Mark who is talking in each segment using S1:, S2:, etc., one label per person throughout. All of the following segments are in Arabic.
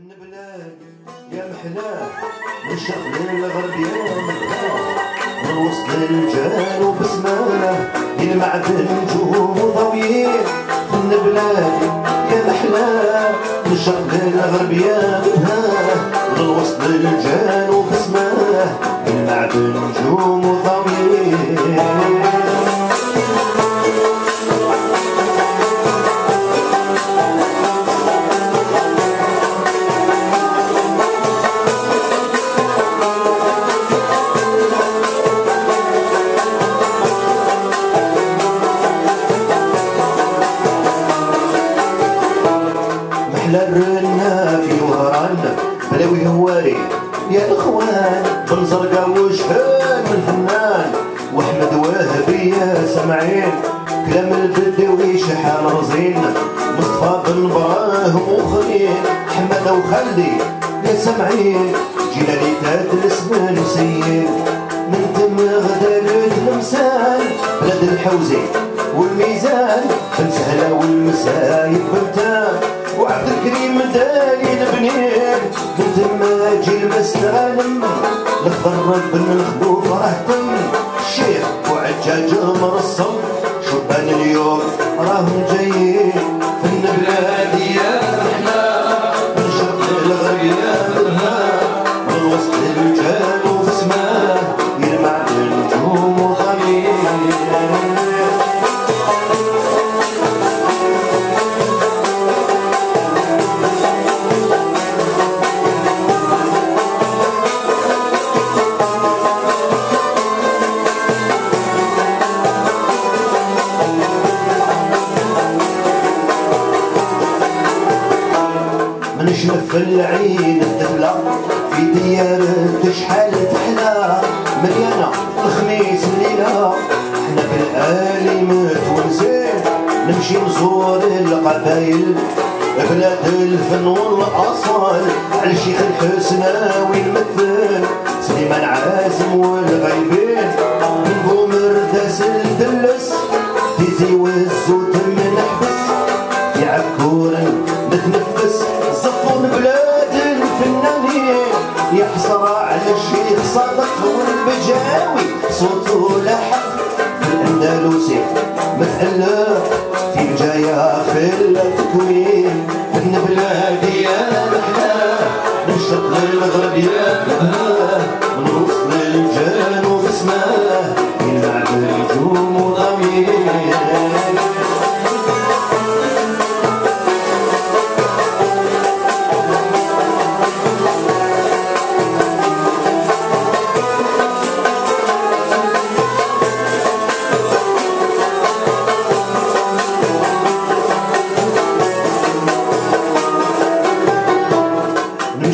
S1: النبلاد يا محلاه من شغل الغرب يا محلاه من وسط الجنوب بسمانه يلمع بنجوم وضويين النبلاد يا محلاه من شغل الغرب يا محلاه من وسط الجنوب بسمانه يلمع بنجوم وضويين في وهران بلاوي هواري يا الاخوان بن زرقا وشحال من فنان واحمد وهبي يا سمعين كلام البدوي شحال رزين. مصطفى بن براهم وخليل حمد وخلدي يا سمعين. جينا لي تات الاسم نسيين من تم غدا المسان بلاد الحوزي والميزان بن سهلة والمسايب بنتان وعبد الكريم دالي البنين كنت ماجي المستغانم الخضر بن الخبوب راه تم. الشيخ وعجاج مرصم شبان اليوم راهم جايين في البلاد يا محلى من شرق الغرب يا من وسط من العين في ديار شحال تحلى مليانة الخميس الليلة. إحنا بالآلي متونسين نمشي نزور القبايل. بلاد الفن والأصل على الشيخ الحسناوي المثل. سليمان عازم والغايبين في الاندلسي متألف في بجاية في التكوين من بلادي يا محلاه من شرق للغرب يا محلاه من وسط للجنوب اسماه يلعب النجوم وضمير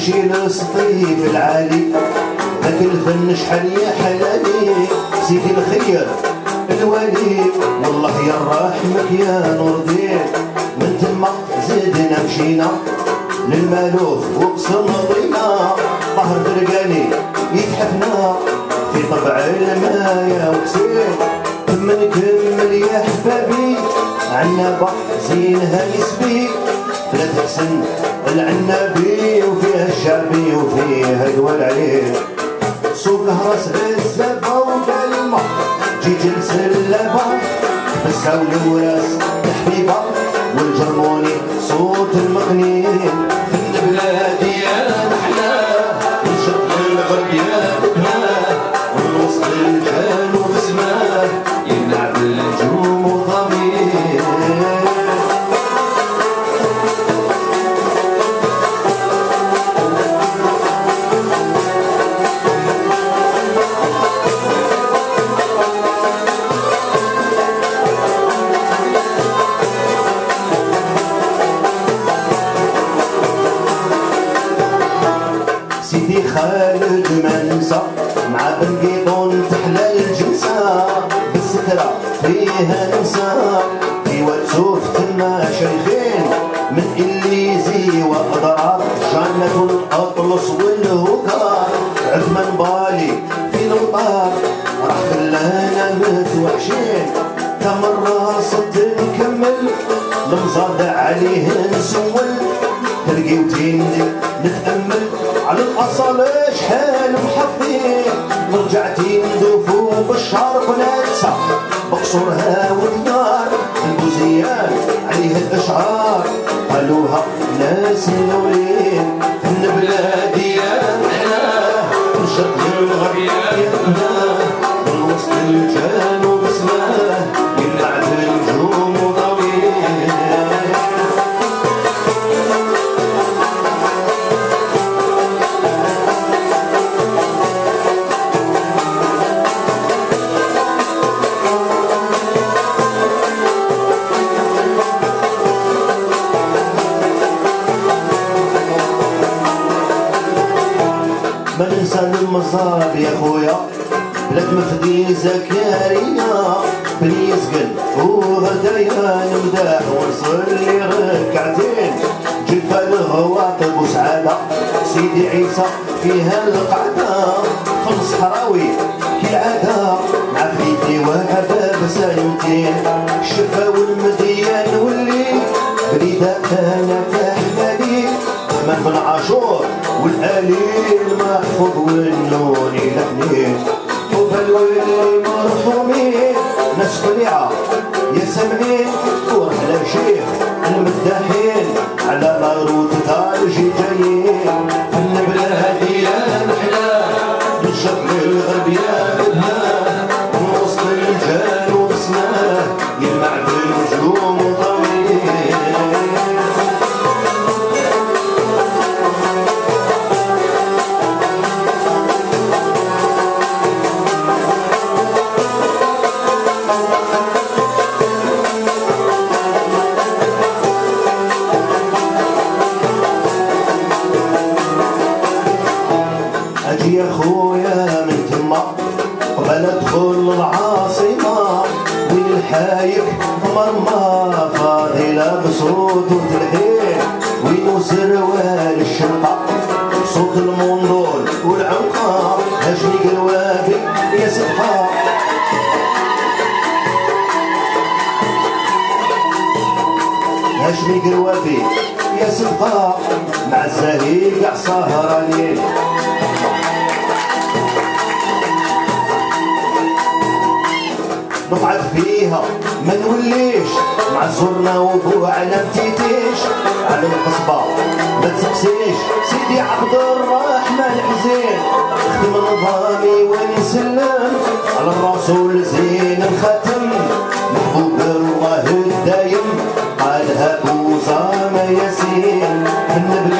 S1: نمشي للسطيف العالي ذاك الفن شحال يا حلالي. سيدي الخير الولي والله يا رحمك يا نور الدين. من تما زدنا مشينا للمألوف وقصر مضينا. طهر فرقاني يتحفنا في طبع المايا وحسين ثم نكمل يا حبابي عنابة زينها يسبي ثلاث حسن العنابي وفيها الشعبي وفيها الولعين سوق راس الزبا وكلمة جي جلس اللبا بسا والوراس الحبيبة والجرموني صوت المغنين سيدي خالد منسى مع بن قيطون تحلى الجنسة بالسكرة فيها ننسى في واتسوف تما شيخين من إليزي وأضرار جنة الأطلس والهكار عثمان بالي في الوطار راح خلانا متوحشين كم مرة صدق نكمل المصاد عليه نسول. تلقي وتندي نتأمل على الأصل شحال محفين نرجع تندوفو بالشهر بناتسا بقصرها وديار البوزيان عليها الأشعار. قالوها ناس الأولين ان بلادي يا محلاه. نشد الغرب يا من بلاد مفدي زكريا. بني يسكن وغدايا نمداح ونصلي ركعتين. جفا الهواطب وسعادة سيدي عيسى فيها القعدة في الصحراوي كالعادة مع فريدي وعباب سايمتين قليعة يا سامعين مرمى فاضلة بصوت وتلحين وين سروال الشنقة صوت المنظور والعنقة هجني قلوابي يا سبحان هاشمي قروابي يا سبقا مع الزهيق سهرانين نقعد فيها ما نوليش مع الزرنا وبو على بتيتيش. على القصبة ما تسقسيش سيدي عبد الرحمن حزين خدم نظامي ونسلم على الرسول زين الختم محبوب الله الدايم. قالها بوزا ما ياسين النبي